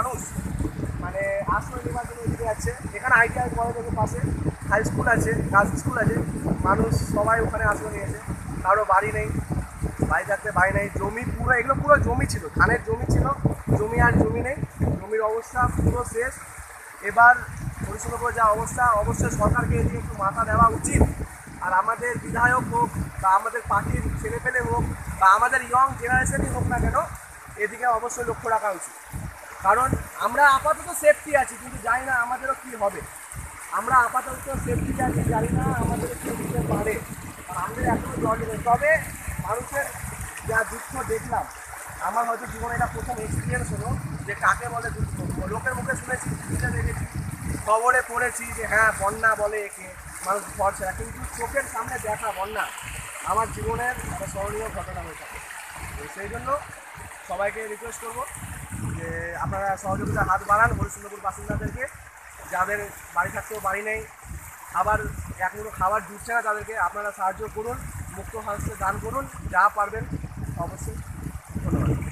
মানুষ মানে আশ্রয় নেওয়ার জন্য এদিকে যাচ্ছে। এখানে আইটিআই কলেজের পাশে হাই স্কুল আছে গার্লস স্কুল আছে। মানুষ সবাই ওখানে আশ্রয় নিয়েছে কারও বাড়ি নেই, বাড়ি থাকতে বাড়ি নেই, জমি পুরো, এগুলো পুরো জমি ছিল, ধানের জমি ছিল, জমি আর জমি নেই, জমির অবস্থা পুরো শেষ। এবার পরিষেবা যা অবস্থা, অবশ্যই সরকারকে এদিকে একটু মাথা দেওয়া উচিত। আর আমাদের বিধায়ক হোক, বা আমাদের পার্টির ছেলেপেলে হোক, বা আমাদের ইয়ং জেনারেশনই হোক না কেন, এদিকে অবশ্যই লক্ষ্য রাখা উচিত। কারণ আমরা আপাতত সেফটি আছি, কিন্তু জানি না আমাদেরও কী হবে। আমরা আপাতত সেফটি আছি, জানি না আমাদের কী দিতে পারে। আমাদের এখনও জল নেই। তবে মানুষের যা দুঃখ দেখলাম, আমার হয়তো জীবনে এটা প্রথম এক্সপিরিয়েন্স হলো যে কাকে বলে দুঃখ। লোকের মুখে শুনেছি, টিভিতে দেখেছি, খবরে পড়েছি যে হ্যাঁ বন্যা বলে একে, মানুষ ভরছে না কিন্তু চোখের সামনে দেখা বন্যা, আমার জীবনের একটা স্মরণীয় ঘটনা হয়ে থাকে। সেই জন্য সবাইকে রিকোয়েস্ট করব যে আপনারা সহযোগিতার হাত বাড়ান হরিশ্চন্দ্রপুর বাসিন্দাদেরকে। যাদের বাড়ি থাকতেও বাড়ি নেই আবার এখনও খাবার জুটছে না তাদেরকে আপনারা সাহায্য করুন, মুক্ত হাসতে দান করুন, যা পারবেন অবশ্যই। ধন্যবাদ।